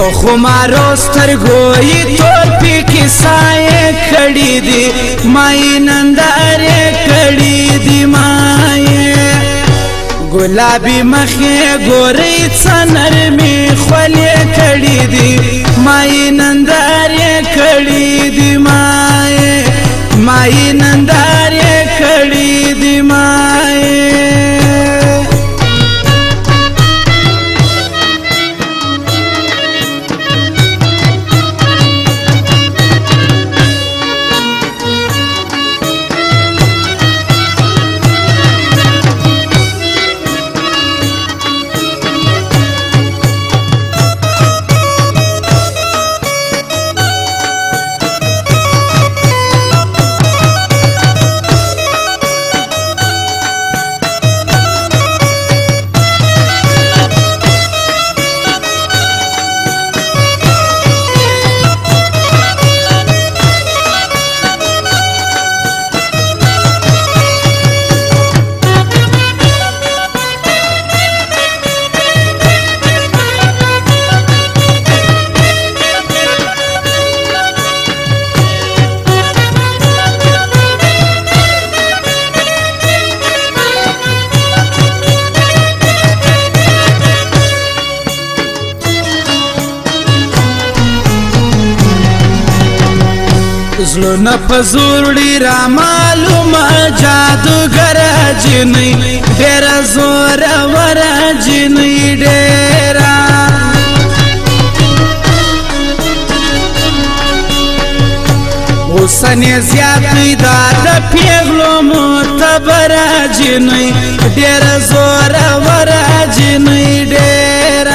په خمارو سترګوي توپی کیسای کړي دي مای نندارې کړي دي مای ګلابي مخې ګورې څنر می خولې کړي دي مای نندارې کړي دي مای مای نندارې کړي دي مای زلو نه پزور ډیر معلومه جادوګر جنې ډیر زور ور جنې ډیر حسن زیات دا د پیغلو متبر جنې ډیر زور ور جنې ډیر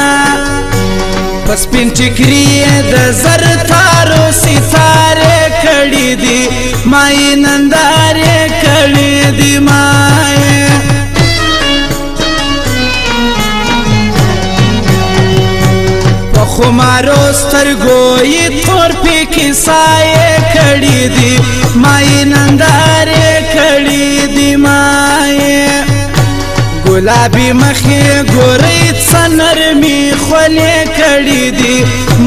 پس پین ټکری د زر تارو ستاره کړی دی مای نندارې کړی دی مای خمارو سترګوي تور پی کیسای کړی دی مای نندارې کړی دی مای ګلابي مخې ګورې څنرمي خولې کړی دی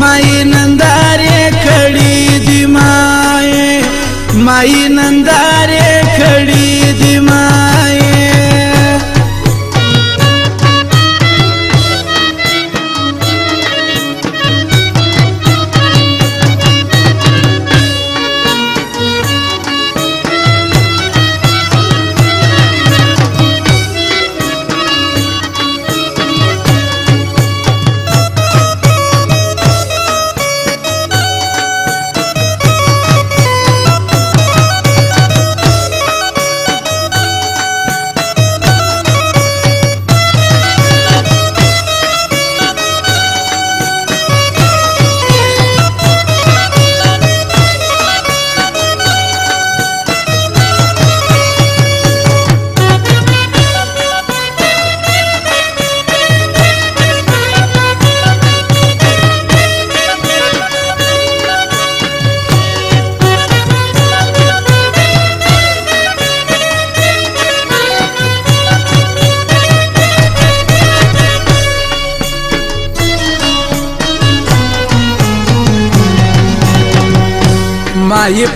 مای نندارې ತಾಯಿ ನಂದ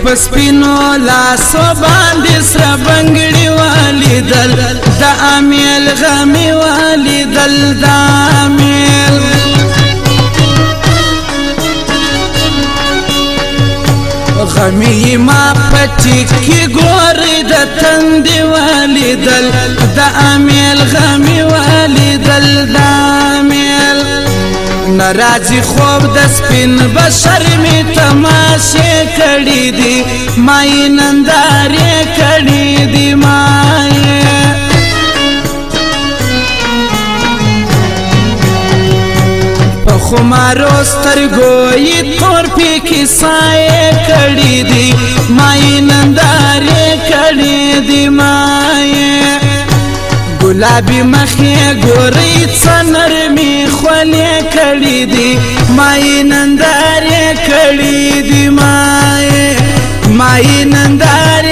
پس پینو لاسو باندې سر بنگړی والی دل د امیل غمی والی دل د امیل غمی ما پچی کی ګور د تند والی دل د امیل غمی والی دل د ناراضي خوب د سپین بشر می تماشې کړې دي مای نندارې کړې دي مای په خمارو سترګوې تور پی کې سایه کړې دي مای نندارې کړې دي مای گلابی مخی گوری چا نرمی خولی کڑی دی مای ننداری کڑی دی مای مای ننداری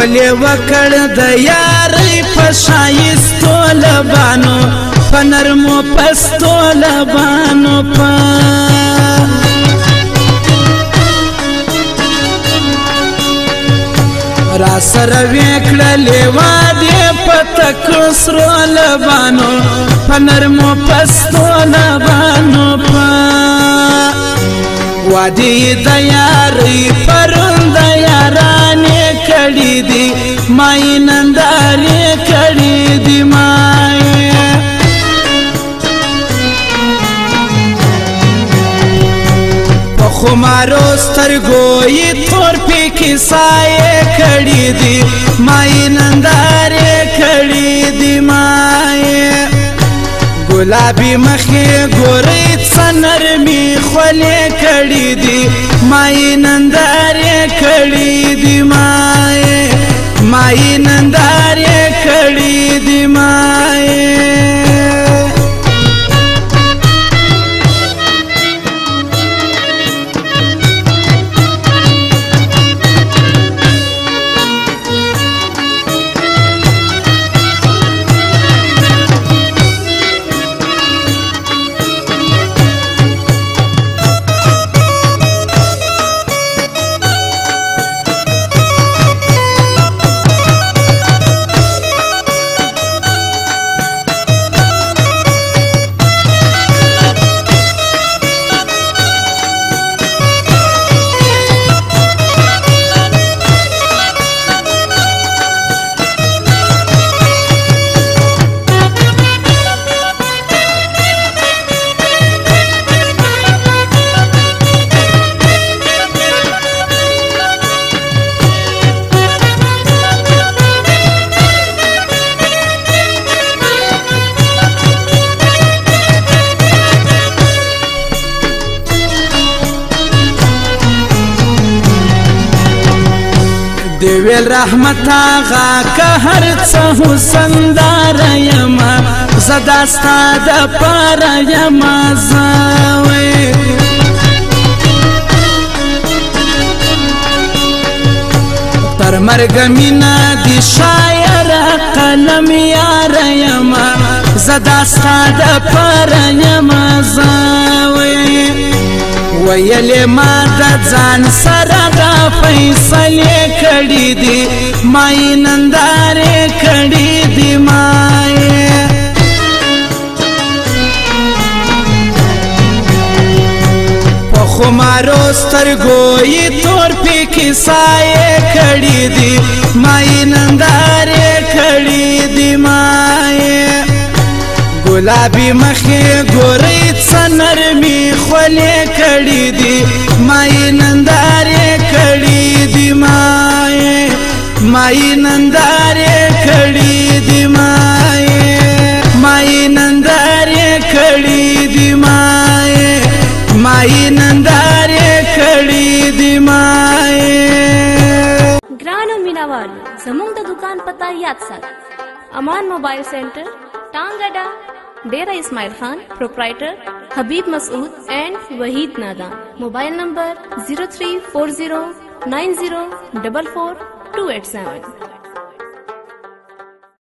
ولې وکړ د یارې په شایستو لبانو په نرمو پستو لبانو په را سره وکړه لیوا دې په تکړو سرو لبانو په نرمو پستو لبانو په وادي د یارې سترګوې تور پې کیسای کړې دي مای نندارې کړې دي مای ګلابي مخې ګورې څنرمي خولې کړې دي مای نندارې کړې دي مای مای نندارې کړې دي مای ویل رحمت آغا که هر څه حسن دار یما زدا ستاد پر یما زوي تر مرګ مینا دی شاعر قلم یار یما زدا ستاد پر یما زوي ویل ما د ځان سره دا فیصله کړې دي مای نندارې کړې دي مای په خمارو سترګو یې تور پکې سایه کړې دي مای نندارې کړې دي مای ګلابي مخې ګورې څنرمي خولې کړی دی مای نندارې کړی دی مای مای نندارې کړی دی مای مای نندارې کړی دی مای مای نندارې کړی دی مای ګرانو مینوال زموږ د دکان پتا یاد سات امان موبایل سنټر ټانګډا Dera Ismail Khan proprietor Habib Masood and Waheed नादा mobile number zero three four zero nine zero double four two eight seven